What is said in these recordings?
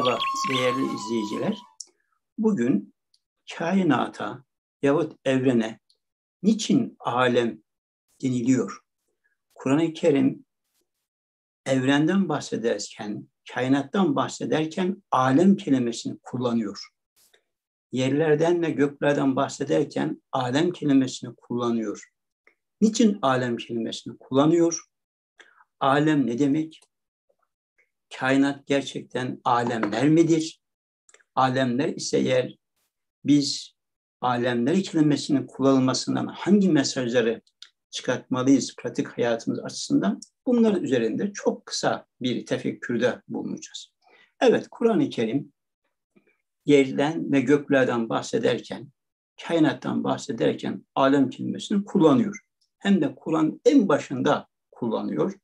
Merhaba değerli izleyiciler. Bugün kainata yahut evrene niçin alem deniliyor? Kur'an-ı Kerim evrenden bahsederken, kainattan bahsederken alem kelimesini kullanıyor. Yerlerden ve göklerden bahsederken alem kelimesini kullanıyor. Niçin alem kelimesini kullanıyor? Alem ne demek? Kainat gerçekten alemler midir? Alemler ise eğer biz alemler kelimesinin kullanılmasından hangi mesajları çıkartmalıyız pratik hayatımız açısından? Bunların üzerinde çok kısa bir tefekkürde bulunacağız. Evet, Kur'an-ı Kerim yerden ve göklerden bahsederken, kainattan bahsederken alem kelimesini kullanıyor. Hem de Kur'an en başında kullanıyor.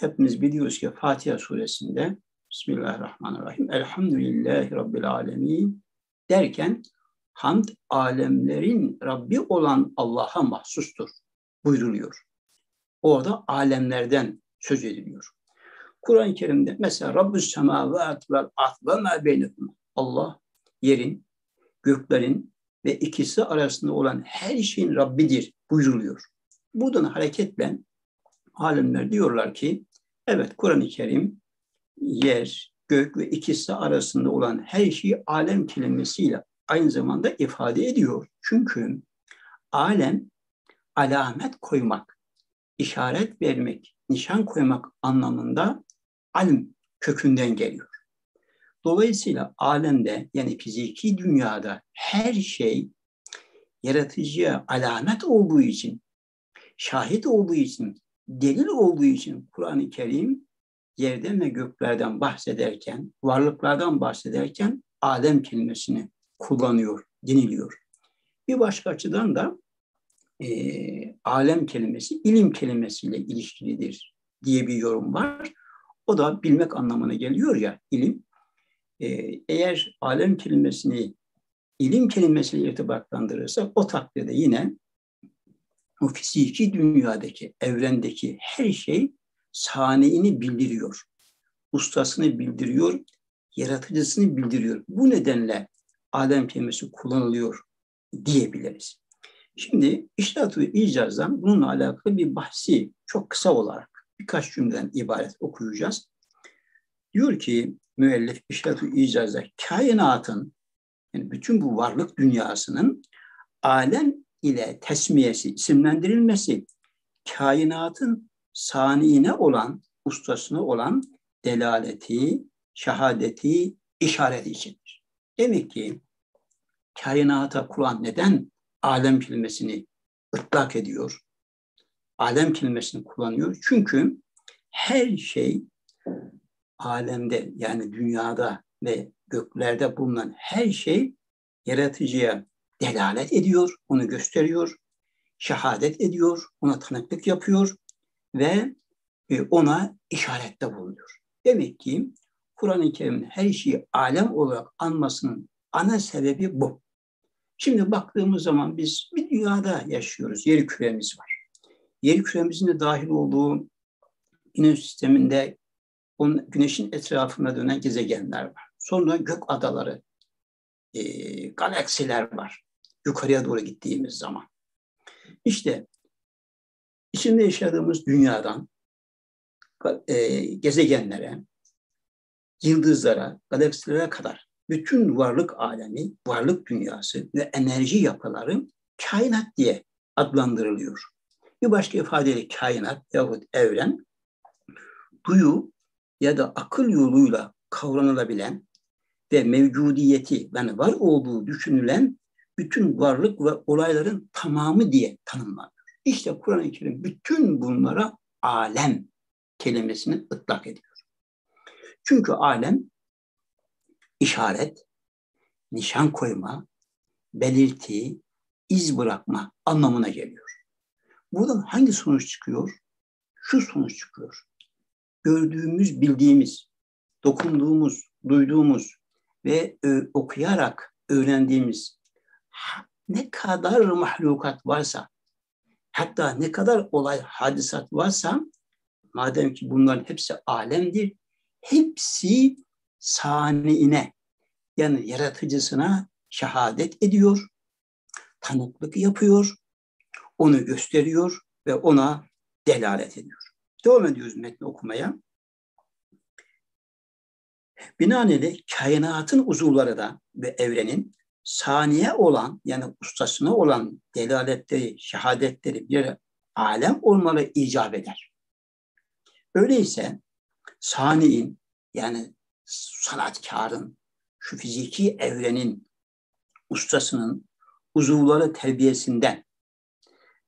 Hepimiz biliyoruz ki Fatiha suresinde Bismillahirrahmanirrahim Elhamdülillahi Rabbil Alemin derken hamd alemlerin Rabbi olan Allah'a mahsustur buyruluyor. Orada alemlerden söz ediliyor. Kur'an-ı Kerim'de mesela Rabbus semavat vel ard ve ma beynehum. Allah yerin, göklerin ve ikisi arasında olan her şeyin Rabbidir buyruluyor. Buradan hareketle alimler diyorlar ki Evet, Kur'an-ı Kerim yer, gök ve ikisi arasında olan her şeyi alem kelimesiyle aynı zamanda ifade ediyor. Çünkü alem alamet koymak, işaret vermek, nişan koymak anlamında alim kökünden geliyor. Dolayısıyla alemde yani fiziki dünyada her şey yaratıcıya alamet olduğu için, şahit olduğu için delil olduğu için Kur'an-ı Kerim yerden ve göklerden bahsederken, varlıklardan bahsederken alem kelimesini kullanıyor, deniliyor. Bir başka açıdan da e, alem kelimesi ilim kelimesiyle ilişkilidir diye bir yorum var. O da bilmek anlamına geliyor ya ilim. E, eğer alem kelimesini ilim kelimesiyle irtibatlandırırsak o takdirde yine o fiziki dünyadaki, evrendeki her şey saniini bildiriyor. Ustasını bildiriyor, yaratıcısını bildiriyor. Bu nedenle alem kelimesi kullanılıyor diyebiliriz. Şimdi iştahat ve icazdan bununla alakalı bir bahsi çok kısa olarak birkaç cümleden ibaret okuyacağız. Diyor ki müellif iştahat ve icazda kainatın yani bütün bu varlık dünyasının alem ile tesmiyesi, isimlendirilmesi kainatın saniine olan, ustasına olan delaleti, şehadeti, işareti içindir. Demek ki kainata Kur'an neden alem kelimesini ıtlak ediyor? Alem kelimesini kullanıyor. Çünkü her şey alemde yani dünyada ve göklerde bulunan her şey yaratıcıya delalet ediyor, onu gösteriyor, şehadet ediyor, ona tanıklık yapıyor ve e, ona işarette bulunuyor. Demek ki Kur'an-ı Kerim'in her şeyi alem olarak anmasının ana sebebi bu. Şimdi baktığımız zaman biz bir dünyada yaşıyoruz. Yer küremiz var. Yer küremizin de dahil olduğu güneş sisteminde onun, güneşin etrafında dönen gezegenler var. Sonra gök adaları, e, galaksiler var yukarıya doğru gittiğimiz zaman. İşte içinde yaşadığımız dünyadan e, gezegenlere, yıldızlara, galaksilere kadar bütün varlık alemi, varlık dünyası ve enerji yapıları kainat diye adlandırılıyor. Bir başka ifadeyle kainat yahut evren duyu ya da akıl yoluyla kavranılabilen ve mevcudiyeti yani var olduğu düşünülen bütün varlık ve olayların tamamı diye tanımlanıyor. İşte Kur'an-ı Kerim bütün bunlara alem kelimesini ıtlak ediyor. Çünkü alem işaret, nişan koyma, belirti, iz bırakma anlamına geliyor. Buradan hangi sonuç çıkıyor? Şu sonuç çıkıyor. Gördüğümüz, bildiğimiz, dokunduğumuz, duyduğumuz ve e, okuyarak öğrendiğimiz ne kadar mahlukat varsa, hatta ne kadar olay, hadisat varsa, madem ki bunların hepsi alemdir, hepsi saniine yani yaratıcısına şehadet ediyor, tanıklık yapıyor, onu gösteriyor ve ona delalet ediyor. Devam ediyoruz metni okumaya. Binaenaleyh kainatın uzuvları da ve evrenin saniye olan yani ustasına olan delaletleri, şehadetleri bir alem olmalı icap eder. Öyleyse saniin yani sanatkarın, şu fiziki evrenin ustasının uzuvları terbiyesinden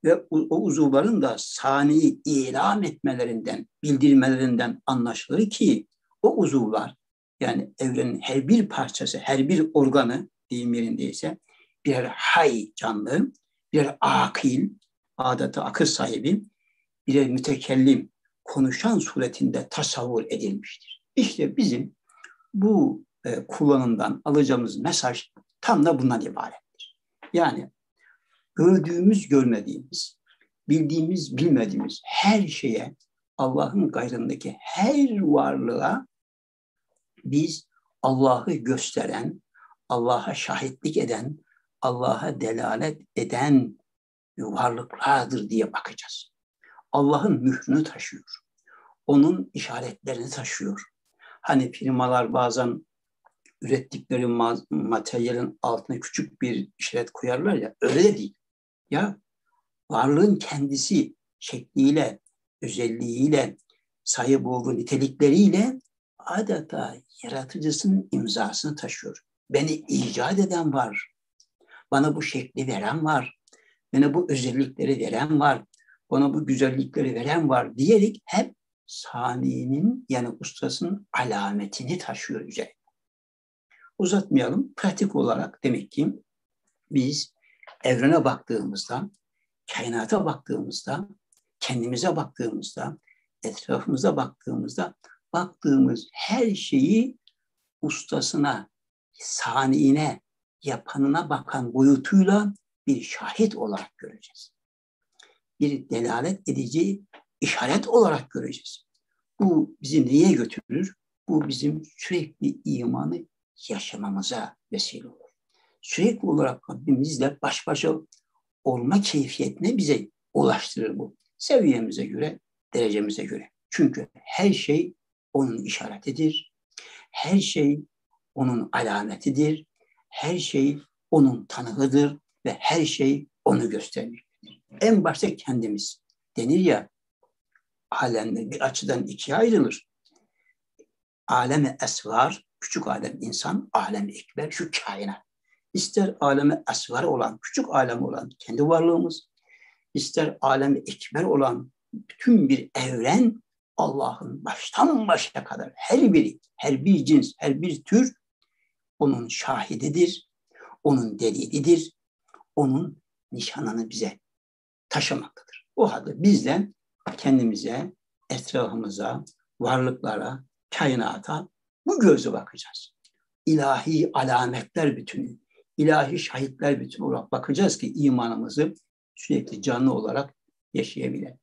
ve o uzuvların da saniyi ilan etmelerinden, bildirmelerinden anlaşılır ki o uzuvlar yani evrenin her bir parçası, her bir organı deyim yerindeyse birer hay canlı, birer akil, adeta akıl sahibi, birer mütekellim, konuşan suretinde tasavvur edilmiştir. İşte bizim bu e, kullanımdan alacağımız mesaj tam da bundan ibarettir. Yani gördüğümüz, görmediğimiz, bildiğimiz, bilmediğimiz her şeye, Allah'ın gayrındaki her varlığa biz Allah'ı gösteren, Allah'a şahitlik eden, Allah'a delalet eden varlıklardır diye bakacağız. Allah'ın mührünü taşıyor. Onun işaretlerini taşıyor. Hani firmalar bazen ürettikleri materyalin altına küçük bir işaret koyarlar ya öyle de değil. Ya varlığın kendisi şekliyle, özelliğiyle, sahip olduğu nitelikleriyle adeta yaratıcısının imzasını taşıyor. Beni icat eden var. Bana bu şekli veren var. Bana bu özellikleri veren var. Bana bu güzellikleri veren var diyerek hep saniyinin yani ustasının alametini taşıyor üzerine. Uzatmayalım. Pratik olarak demek ki biz evrene baktığımızda, kainata baktığımızda, kendimize baktığımızda, etrafımıza baktığımızda baktığımız her şeyi ustasına, saniine, yapanına bakan boyutuyla bir şahit olarak göreceğiz. Bir delalet edici işaret olarak göreceğiz. Bu bizi neye götürür? Bu bizim sürekli imanı yaşamamıza vesile olur. Sürekli olarak Rabbimizle baş başa olma keyfiyetine bize ulaştırır bu. Seviyemize göre, derecemize göre. Çünkü her şey onun işaretidir. Her şey onun alametidir. Her şey onun tanığıdır ve her şey onu gösterir. En başta kendimiz. Denir ya alemde bir açıdan ikiye ayrılır. Aleme esvar, küçük alem insan, alem ekber şu kainat. İster aleme esvar olan, küçük alem olan kendi varlığımız, ister aleme ekber olan bütün bir evren Allah'ın baştan başa kadar her biri, her bir cins, her bir tür onun şahididir, onun delilidir, onun nişanını bize taşımaktadır. O halde bizden kendimize, etrafımıza, varlıklara, kainata bu gözle bakacağız. İlahi alametler bütünü, ilahi şahitler bütünü olarak bakacağız ki imanımızı sürekli canlı olarak yaşayabilelim.